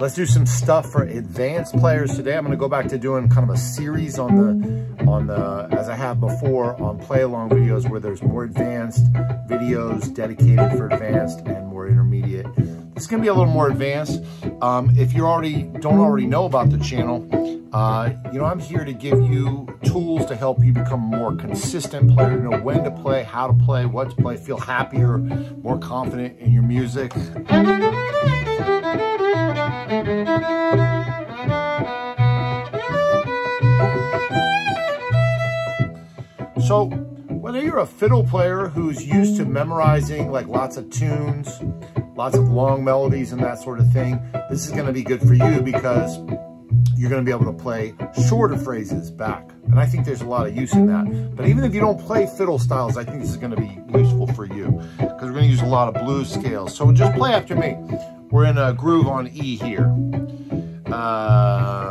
Let's do some stuff for advanced players today. I'm gonna go back to doing kind of a series on the, on the as I have before, on play along videos where there's more advanced videos dedicated for advanced and more intermediate. This is gonna be a little more advanced. Um, if you already don't already know about the channel, uh, you know, I'm here to give you tools to help you become a more consistent player, to know when to play, how to play, what to play, feel happier, more confident in your music. So whether you're a fiddle player who's used to memorizing like lots of tunes, lots of long melodies and that sort of thing, this is gonna be good for you because you're gonna be able to play shorter phrases back. And I think there's a lot of use in that. But even if you don't play fiddle styles, I think this is gonna be useful for you because we're gonna use a lot of blues scales. So just play after me. We're in a groove on E here. Uh,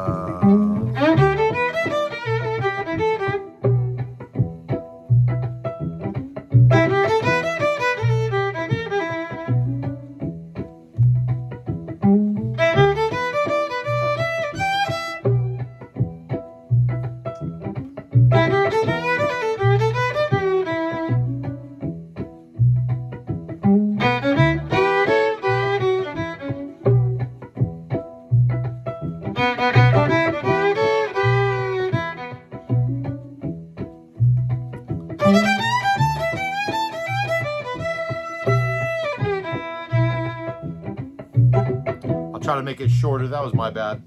try to make it shorter. That was my bad.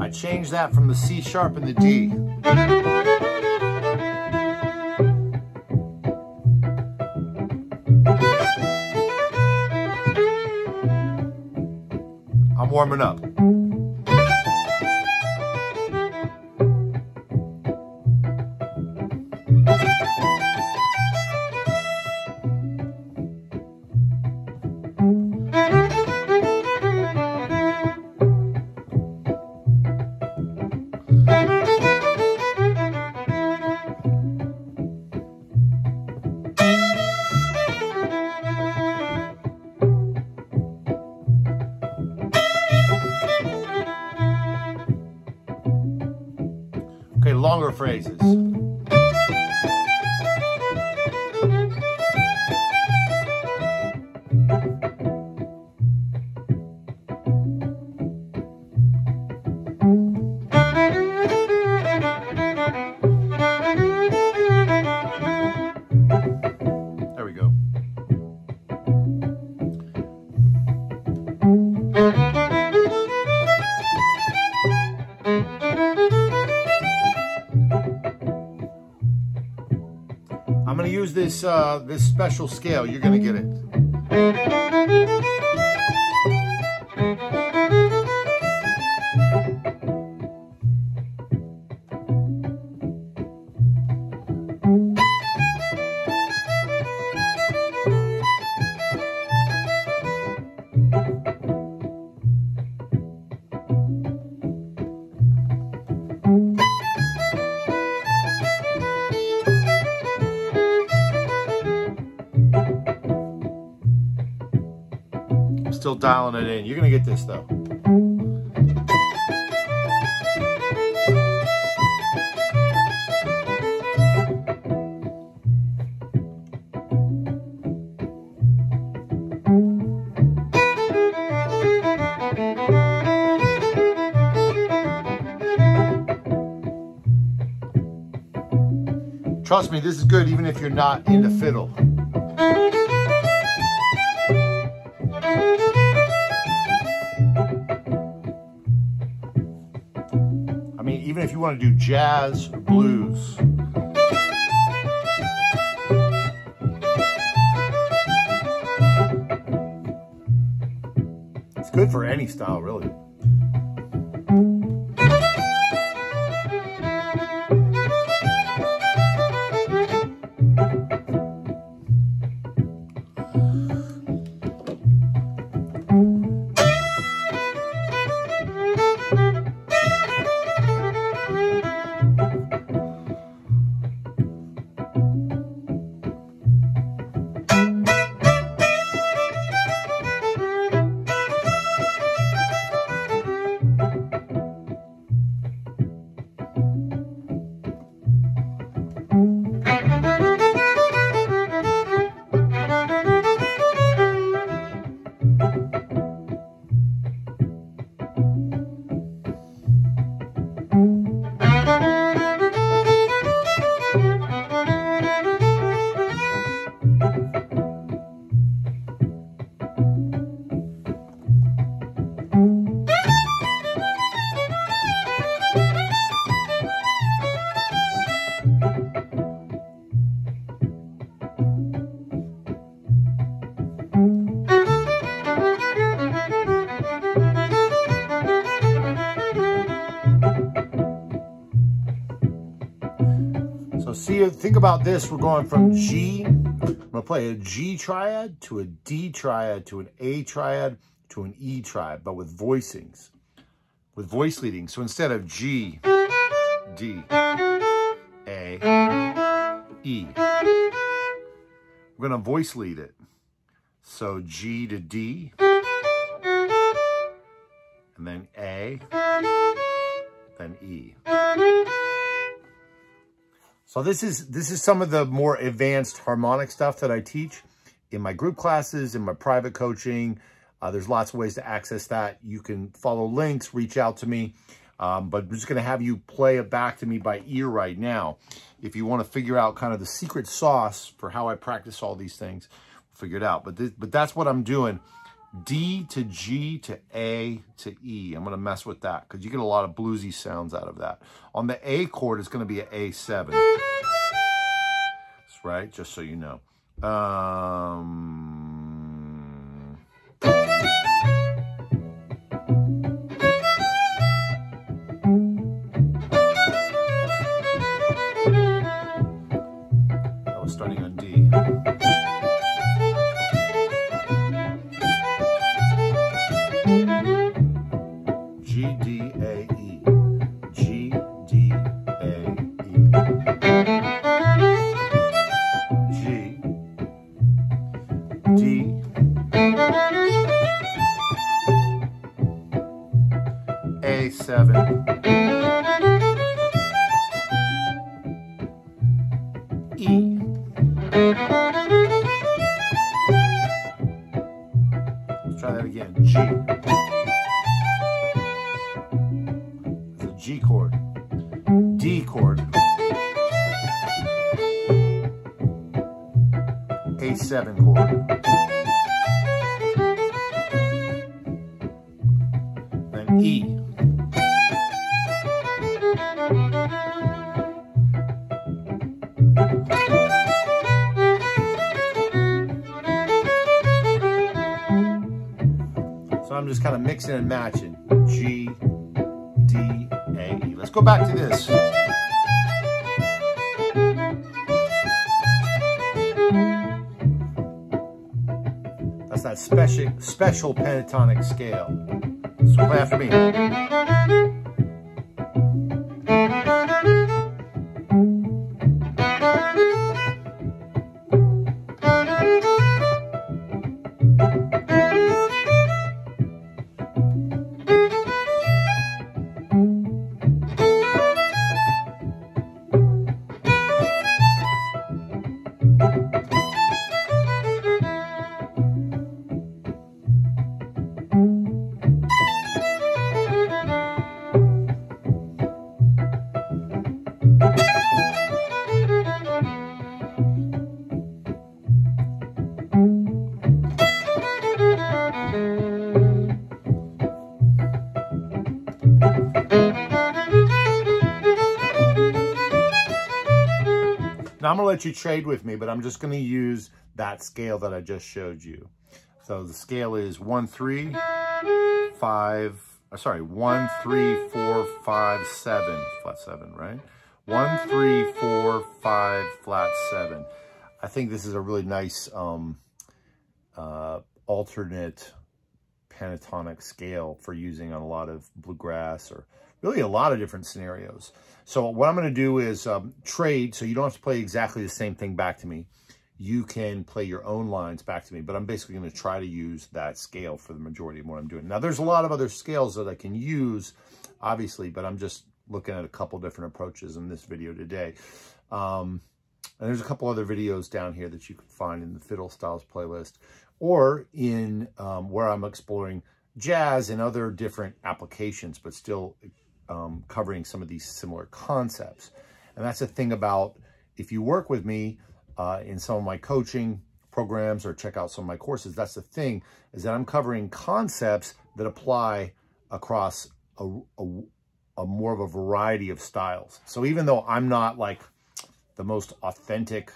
I changed that from the C sharp and the D. I'm warming up. This uh, this special scale. You're gonna get it. Dialing it in. You're gonna get this though. Trust me, this is good even if you're not into fiddle. Even if you want to do jazz blues. It's good for any style, really. Think about this. We're going from G, I'm gonna play a G triad to a D triad to an A triad to an E triad, but with voicings, with voice leading. So instead of G, D, A, E, we're gonna voice lead it. So G to D, and then A, then E. So this is this is some of the more advanced harmonic stuff that I teach in my group classes, in my private coaching. Uh, there's lots of ways to access that. You can follow links, reach out to me. Um, but I'm just going to have you play it back to me by ear right now. If you want to figure out kind of the secret sauce for how I practice all these things, figure it out. But, this, but that's what I'm doing. D to G to A to E. I'm going to mess with that because you get a lot of bluesy sounds out of that. On the A chord, it's going to be an A7. That's right, just so you know. Um, E. So I'm just kind of mixing and matching. G, D, A, E. Let's go back to this. Special pentatonic scale. So play after me. I'm gonna let you trade with me, but I'm just gonna use that scale that I just showed you. So the scale is one, three, five, uh, sorry, one, three, four, five, seven, flat seven, right? One, three, four, five, flat seven. I think this is a really nice um, uh, alternate pentatonic scale for using on a lot of bluegrass or really a lot of different scenarios. So what I'm going to do is um, trade, so you don't have to play exactly the same thing back to me. You can play your own lines back to me, but I'm basically going to try to use that scale for the majority of what I'm doing. Now, there's a lot of other scales that I can use, obviously, but I'm just looking at a couple different approaches in this video today. Um, and there's a couple other videos down here that you can find in the Fiddle Styles playlist or in um, where I'm exploring jazz and other different applications, but still um, covering some of these similar concepts. And that's the thing about if you work with me uh, in some of my coaching programs or check out some of my courses, that's the thing is that I'm covering concepts that apply across a, a, a more of a variety of styles. So even though I'm not like the most authentic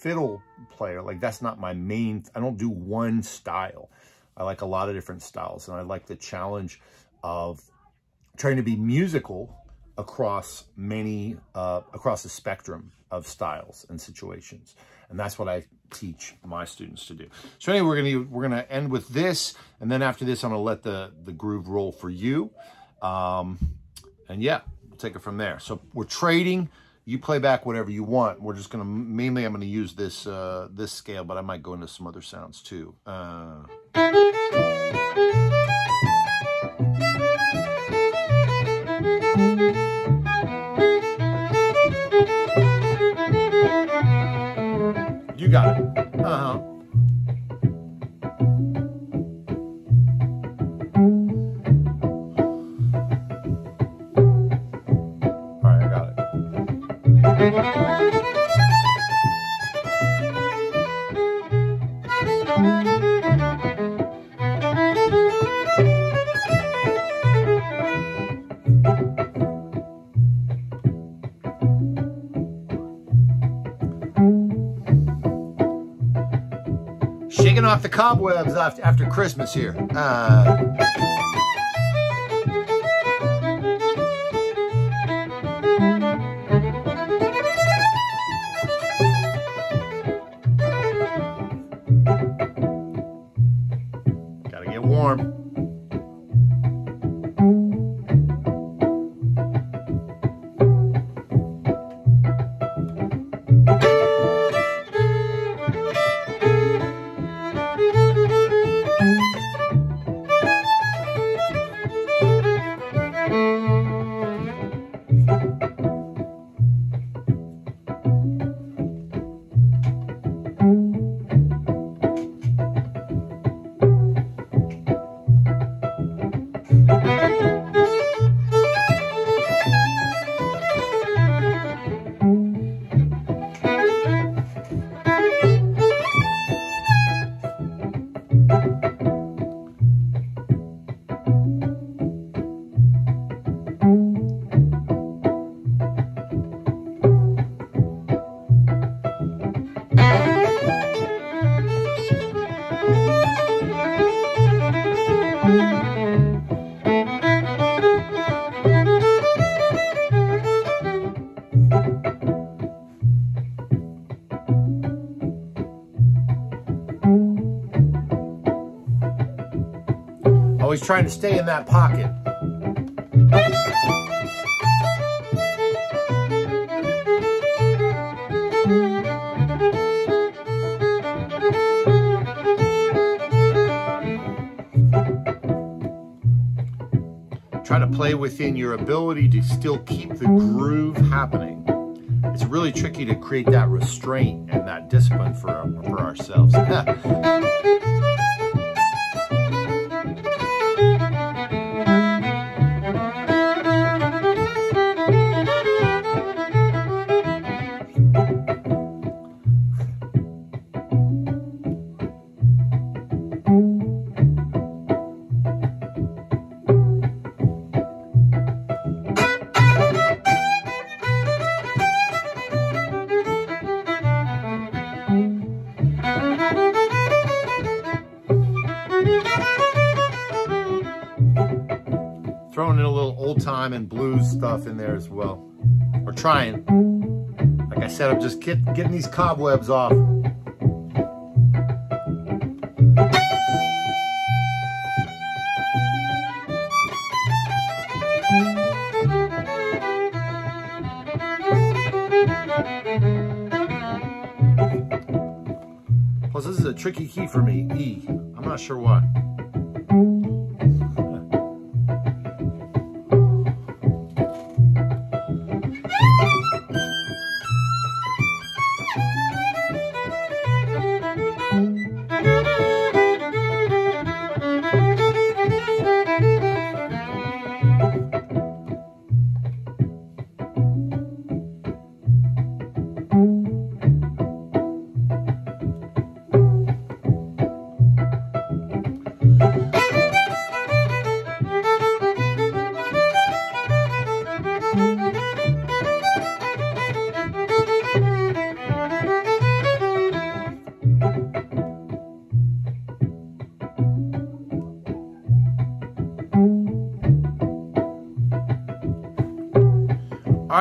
fiddle player, like that's not my main, I don't do one style. I like a lot of different styles and I like the challenge of trying to be musical across many, uh, across the spectrum of styles and situations. And that's what I teach my students to do. So anyway, we're gonna we're gonna end with this, and then after this, I'm gonna let the the groove roll for you. Um, and yeah, we'll take it from there. So we're trading. You play back whatever you want. We're just gonna mainly I'm gonna use this uh, this scale, but I might go into some other sounds too. Uh... the cobwebs after, Christmas here. Uh, trying to stay in that pocket. Try to play within your ability to still keep the groove happening. It's really tricky to create that restraint and that discipline for, for ourselves. and blues stuff in there as well. We're trying. Like I said, I'm just get, getting these cobwebs off. Plus, this is a tricky key for me, E. I'm not sure why.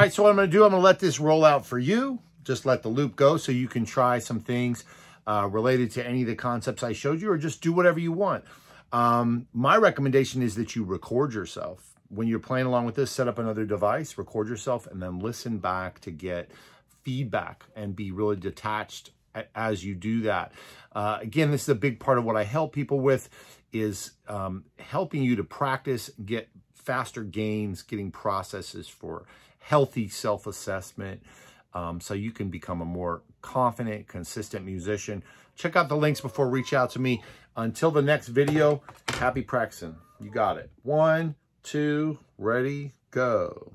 Right, so what I'm going to do, I'm going to let this roll out for you. Just let the loop go so you can try some things uh, related to any of the concepts I showed you or just do whatever you want. Um, my recommendation is that you record yourself. When you're playing along with this, set up another device, record yourself, and then listen back to get feedback and be really detached as you do that. Uh, again, this is a big part of what I help people with is um, helping you to practice, get faster gains, getting processes for healthy self-assessment um, so you can become a more confident, consistent musician. Check out the links before reach out to me. Until the next video, happy practicing. You got it. One, two, ready, go.